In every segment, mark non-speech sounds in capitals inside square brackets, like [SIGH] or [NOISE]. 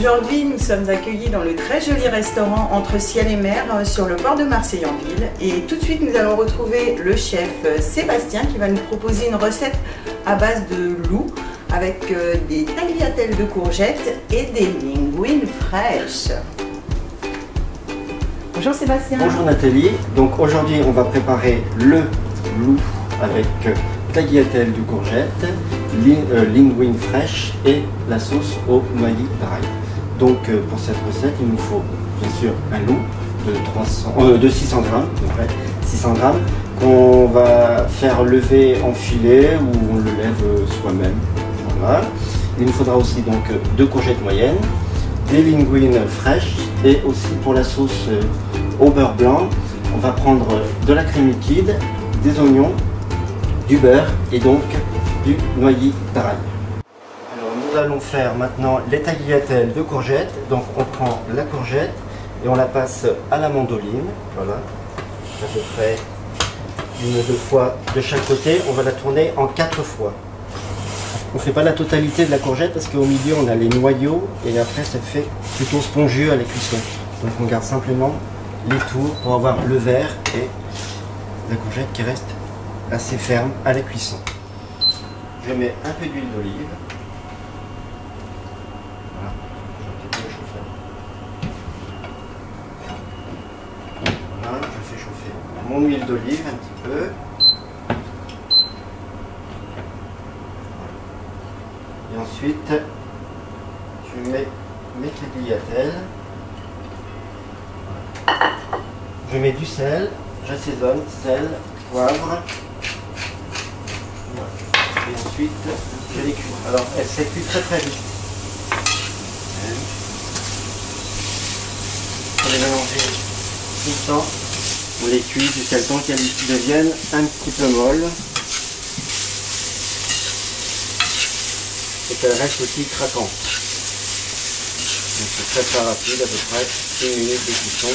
Aujourd'hui, nous sommes accueillis dans le très joli restaurant Entre Ciel et Mer euh, sur le port de Marseille en ville. Et tout de suite, nous allons retrouver le chef euh, Sébastien qui va nous proposer une recette à base de loup avec euh, des tagliatelles de courgettes et des linguines fraîches. Bonjour Sébastien. Bonjour Nathalie. Donc aujourd'hui, on va préparer le loup avec tagliatelle de courgettes, linguine fraîche et la sauce au noyer pareil. Donc euh, pour cette recette, il nous faut bien sûr un loup de, 300, euh, 600 grammes, 600 qu'on va faire lever en filet ou on le lève soi-même. Il nous faudra aussi deux courgettes moyennes, des linguines fraîches et aussi pour la sauce euh, au beurre blanc, on va prendre de la crème liquide, des oignons, du beurre et donc du noyer d'ail nous allons faire maintenant les tagliatelles de courgettes. Donc on prend la courgette et on la passe à la mandoline. Voilà, à peu près une ou deux fois de chaque côté. On va la tourner en quatre fois. On ne fait pas la totalité de la courgette parce qu'au milieu on a les noyaux et après ça fait plutôt spongieux à la cuisson. Donc on garde simplement les tours pour avoir le vert et la courgette qui reste assez ferme à la cuisson. Je mets un peu d'huile d'olive. Mon huile d'olive un petit peu. Et ensuite, je mets mes tagliatelles. Je mets du sel, j'assaisonne, sel, poivre. Et ensuite, je les. Alors, elle s'écuit très très vite. Pour les mélanger tout le temps. On les cuit jusqu'à temps qu'elles deviennent un petit peu molles. Et qu'elles restent aussi craquantes. C'est très très rapide, à peu près une minute de cuisson.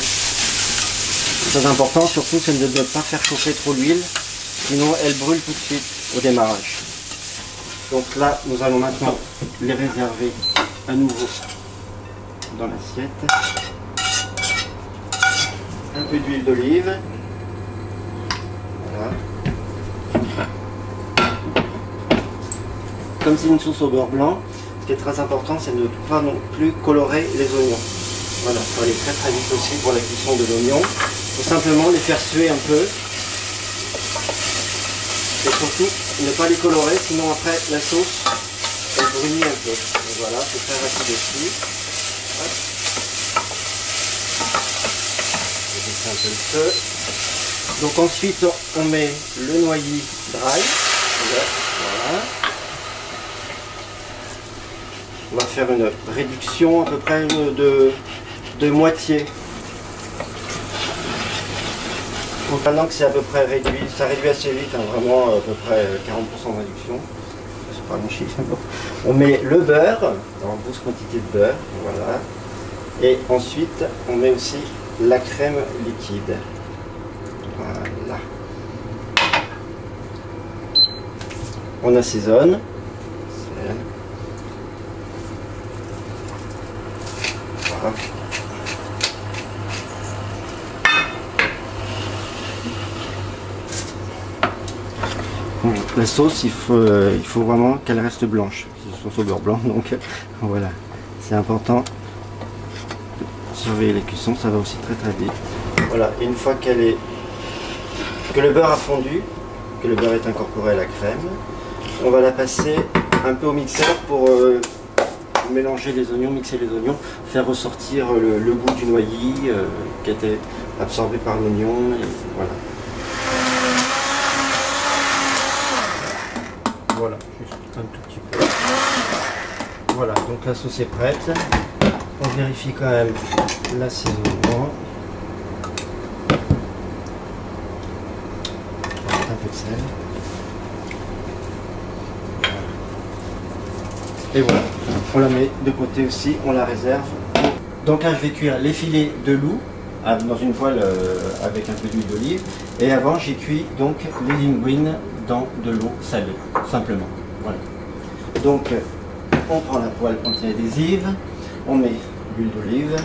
Très important, surtout, c'est de ne pas faire chauffer trop l'huile, sinon elle brûle tout de suite au démarrage. Donc là, nous allons maintenant les réserver à nouveau dans l'assiette un peu d'huile d'olive. Comme c'est une sauce au beurre blanc, ce qui est très important, c'est de ne pas non plus colorer les oignons. Voilà, il faut aller très très vite aussi pour la cuisson de l'oignon. Il faut simplement les faire suer un peu. Et surtout, ne pas les colorer, sinon après la sauce, elle brunit un peu. voilà, c'est très rapide aussi. Un peu le feu. Donc ensuite on met le noyer dry. On va faire une réduction à peu près de, de moitié. Donc maintenant que c'est à peu près réduit, ça réduit assez vite, hein, vraiment à peu près 40% de réduction. C'est pas mon chiffre. On met le beurre, en grosse quantité de beurre, voilà. Et ensuite on met aussi la crème liquide. Voilà. On assaisonne. Voilà. La sauce, il faut, euh, il faut vraiment qu'elle reste blanche. C'est une sauce au beurre blanc, [LAUGHS] donc voilà, c'est important surveiller les cuissons, ça va aussi très très vite. Voilà, une fois qu'elle est que le beurre a fondu, que le beurre est incorporé à la crème, on va la passer un peu au mixeur pour euh, mélanger les oignons, mixer les oignons, faire ressortir le, goût du noyer euh, qui été absorbé par l'oignon. Voilà. Voilà, juste un tout petit peu. Voilà, donc la sauce est prête. On vérifie quand même Un peu de sel. Et voilà, on la met de côté aussi, on la réserve. Donc là, je vais cuire les filets de loup dans une poêle euh, avec un peu d'huile d'olive. Et avant, j'ai cuit donc les linguines dans de l'eau salée, simplement. Voilà. Donc, on prend la poêle anti-adhésive, On met l'huile d'olive.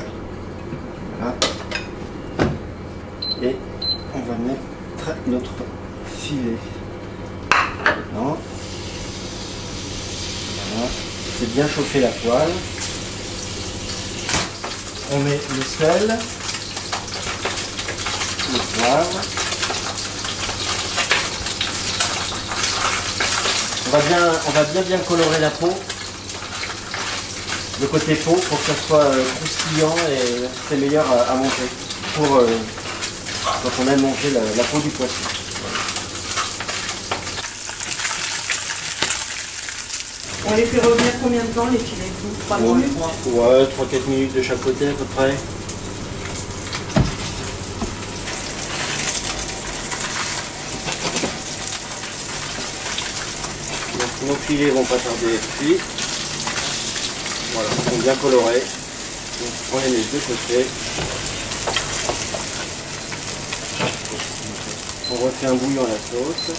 Et on va mettre notre filet. Voilà. C'est bien chauffer la poêle. On met le sel, le poivre. On va bien, on va bien bien colorer la peau, le côté peau pour que ça soit euh, croustillant et c'est meilleur à, à manger pour euh, quand on aime manger la, la peau du poisson. On les fait revenir combien de temps les filets 3 Ouais, minutes? Ouais, 3-4 minutes de chaque côté à peu près. Donc nos filets vont pas tarder cuits. Voilà, ils sont bien colorés. Donc on les met de côté. On refait un bouillon à la sauce.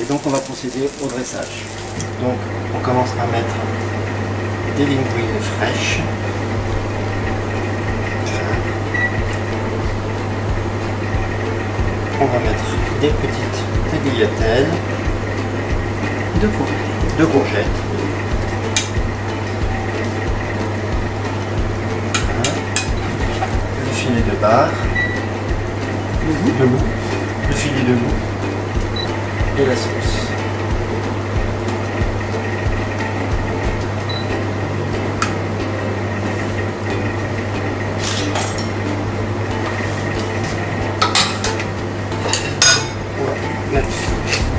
Et donc on va procéder au dressage. Donc on commence par mettre des linguines fraîches. On va mettre des petites tagliatelles De courgettes. de courgettes. Voilà. Le filet de bar, de loup, le filet de loup et la sauce. On va mettre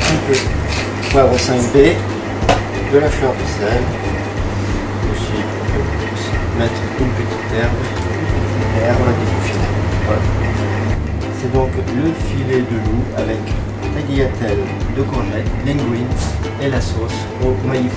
un peu de poivre 5B, de la fleur de sel. Aussi, mettre une petite herbe, herbe et du filet. C'est donc le filet de loup avec tagliatelle de courgettes, linguine et la sauce au maïs